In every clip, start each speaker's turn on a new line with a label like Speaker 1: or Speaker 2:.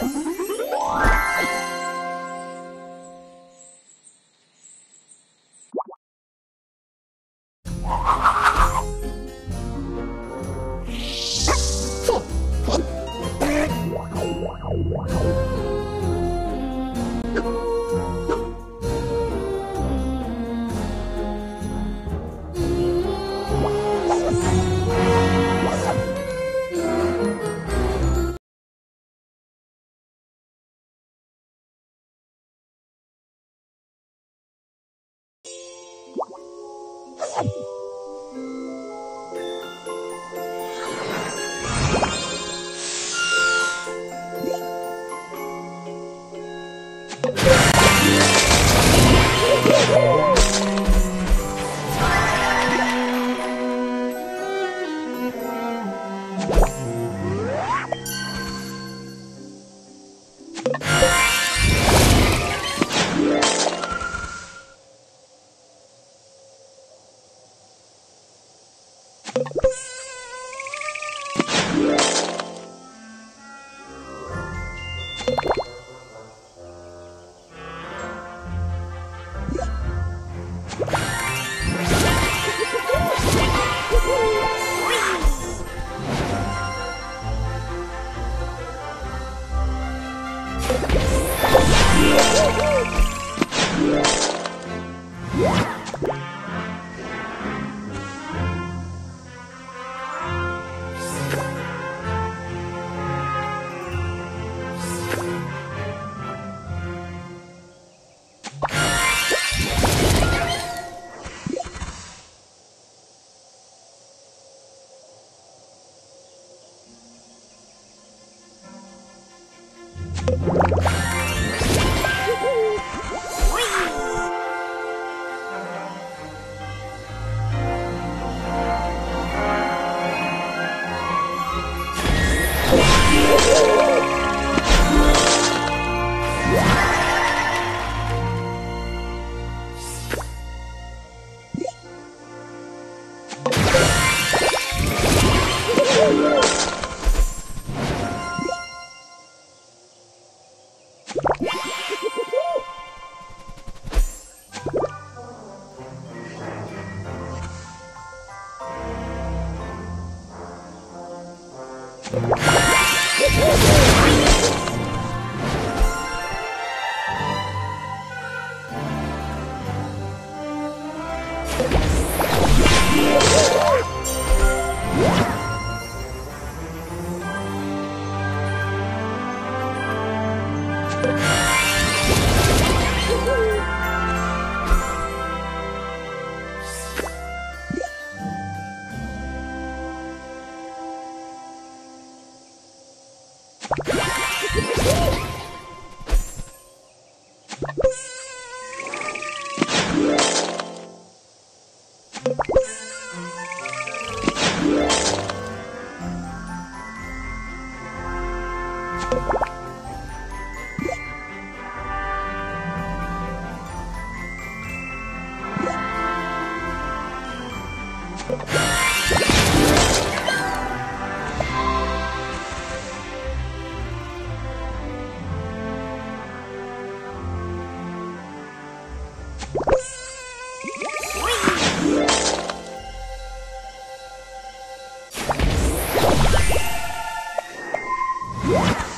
Speaker 1: Mm-hmm. y o
Speaker 2: Let's go. Yeah.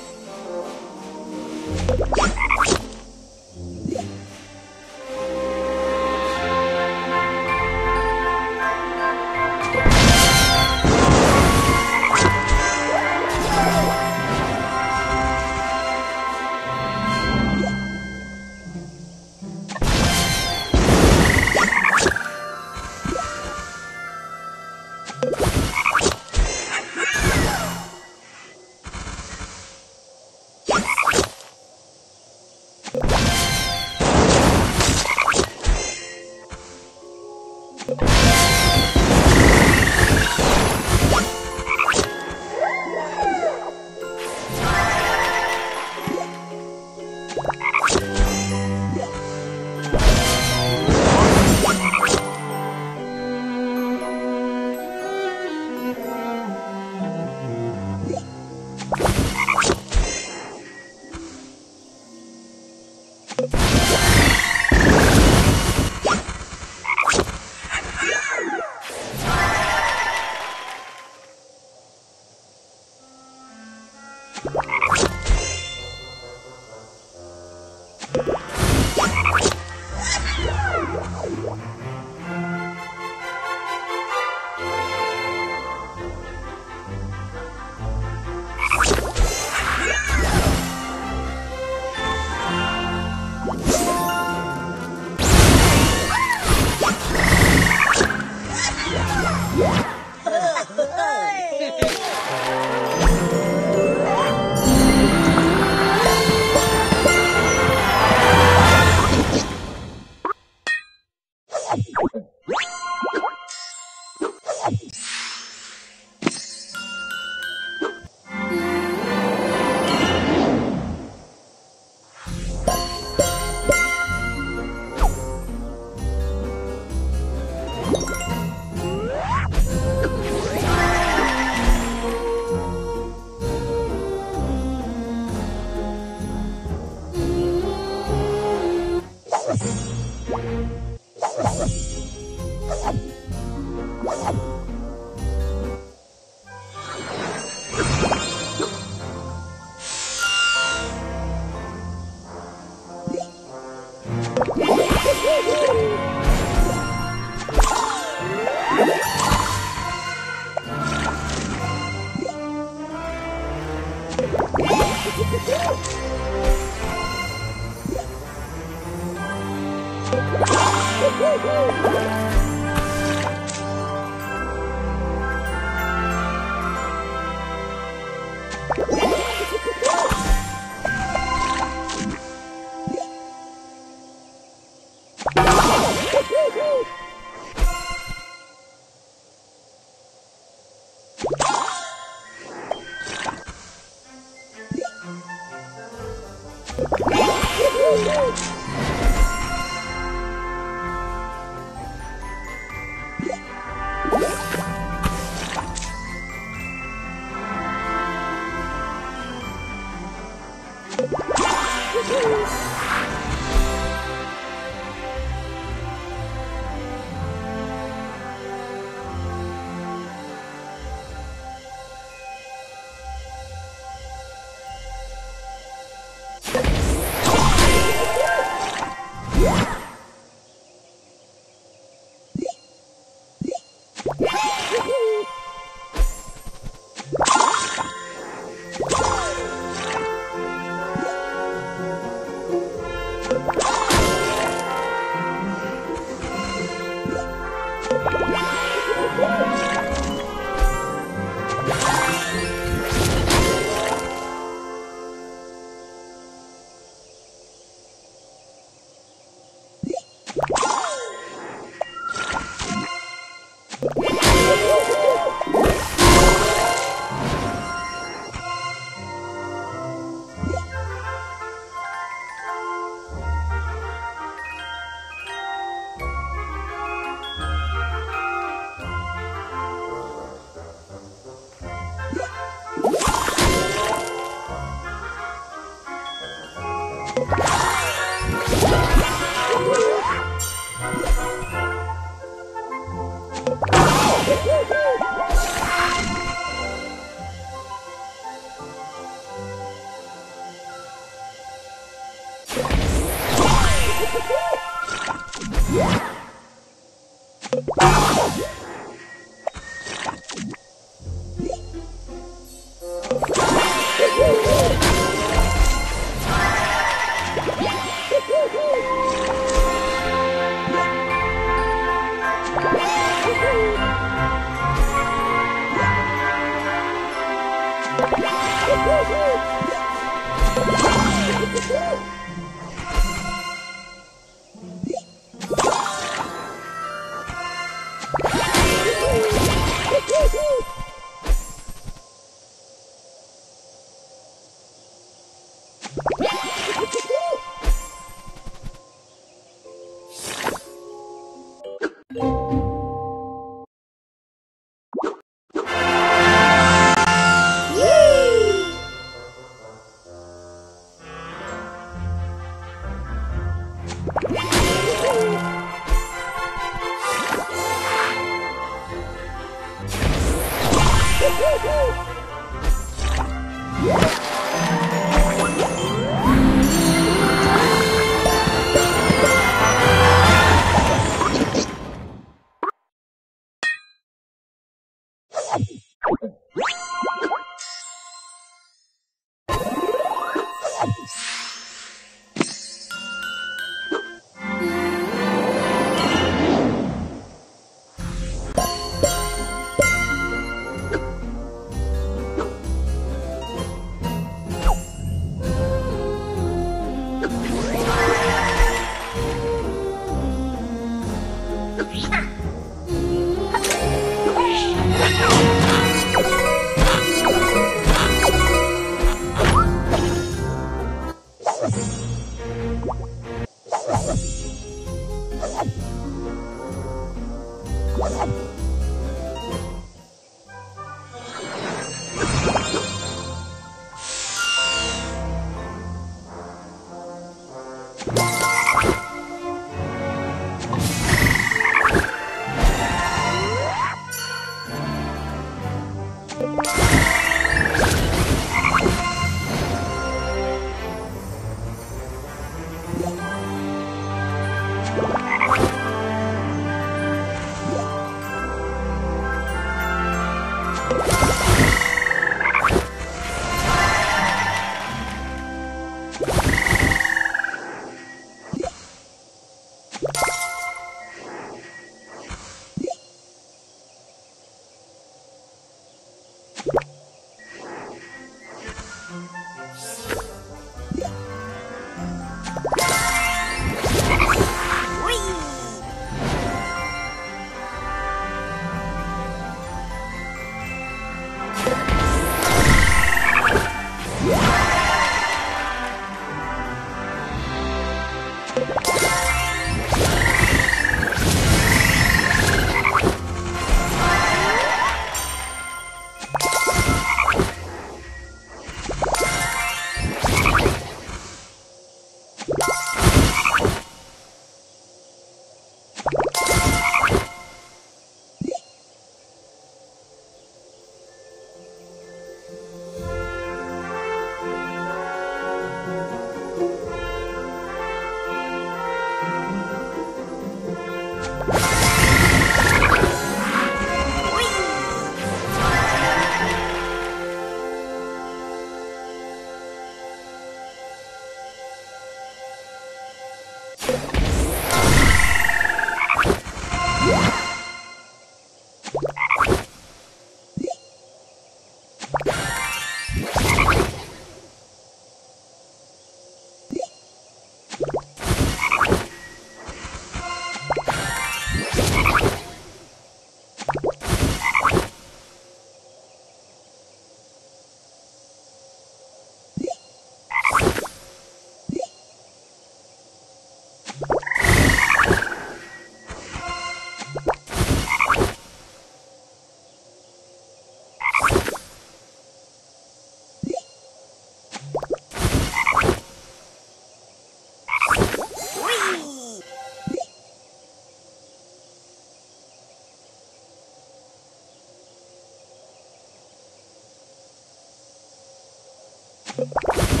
Speaker 2: Música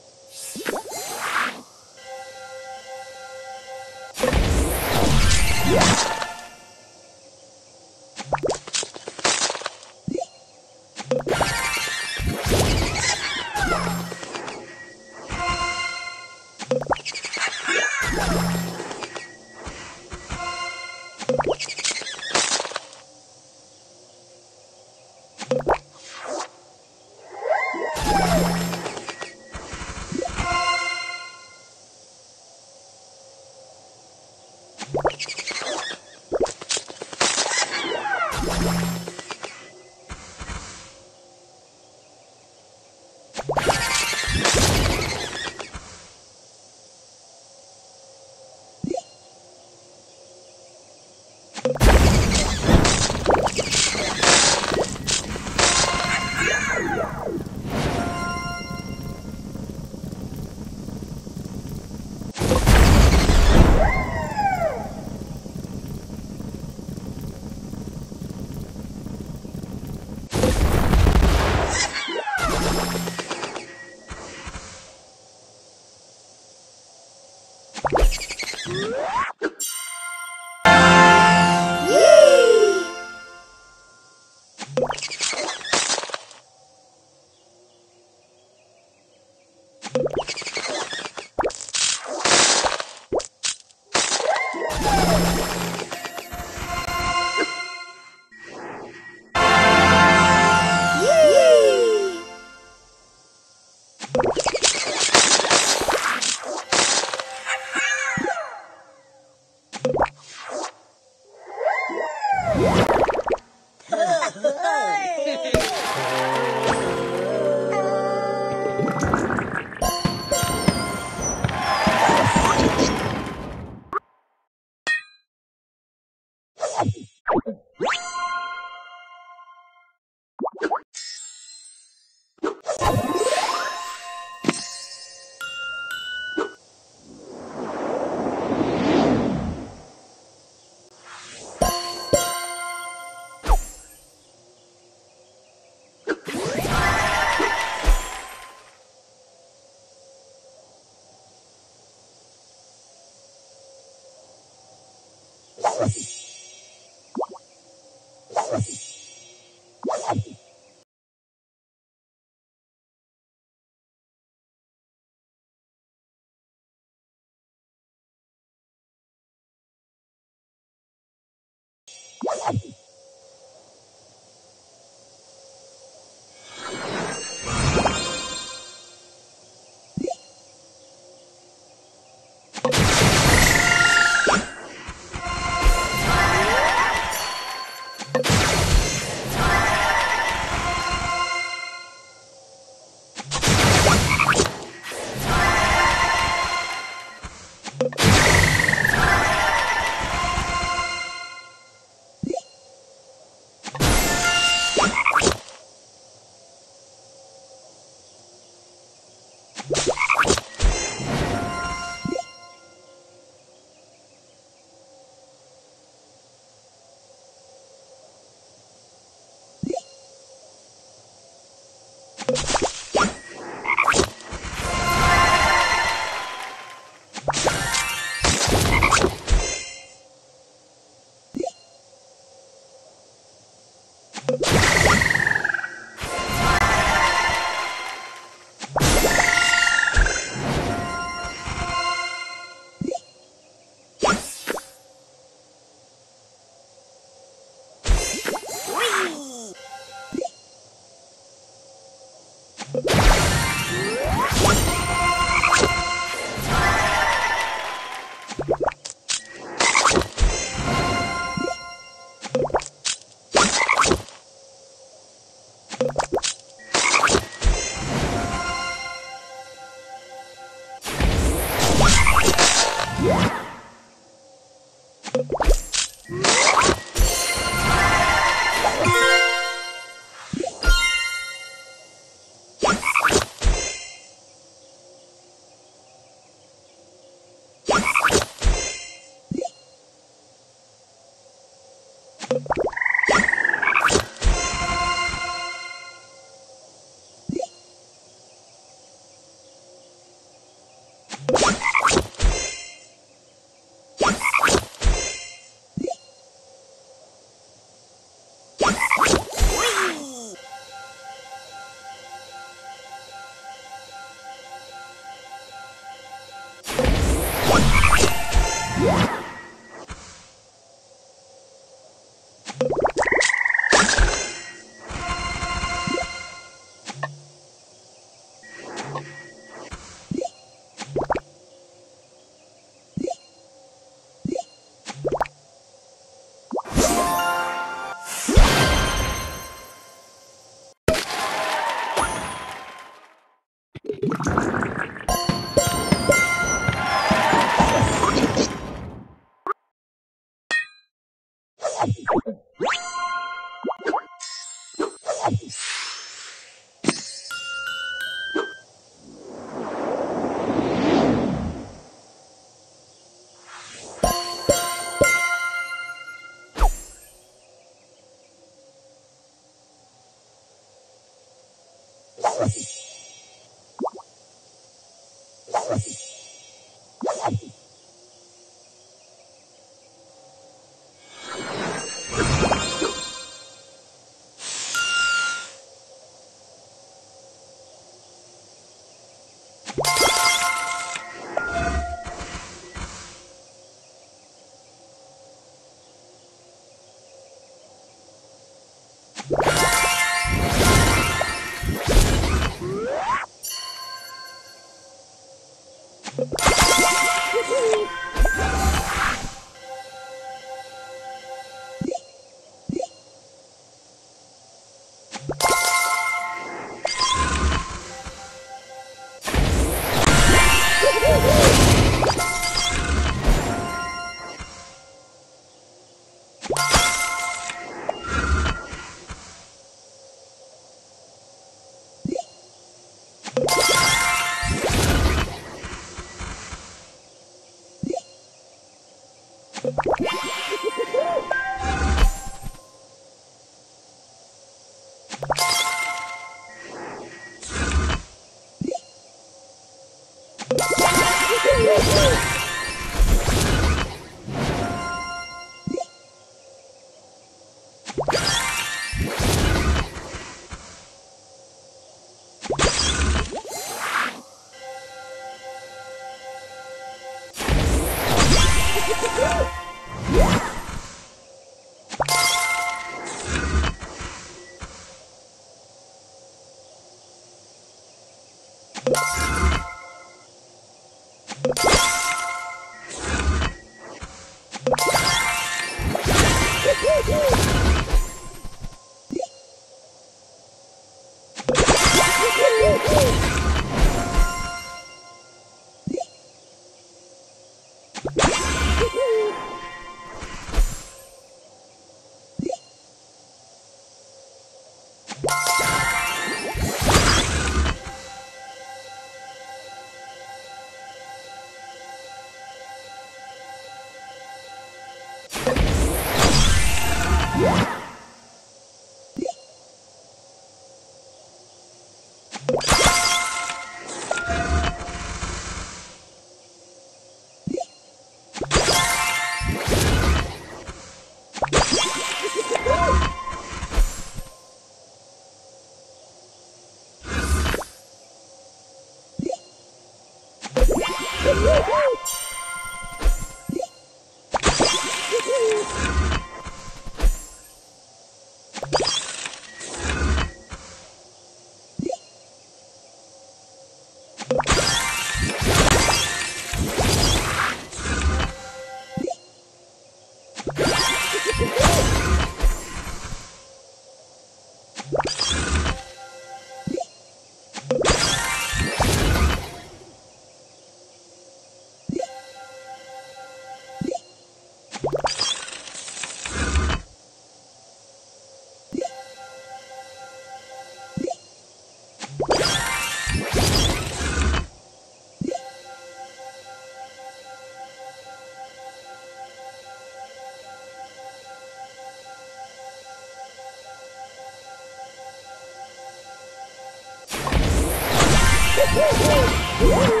Speaker 2: Woo! hoo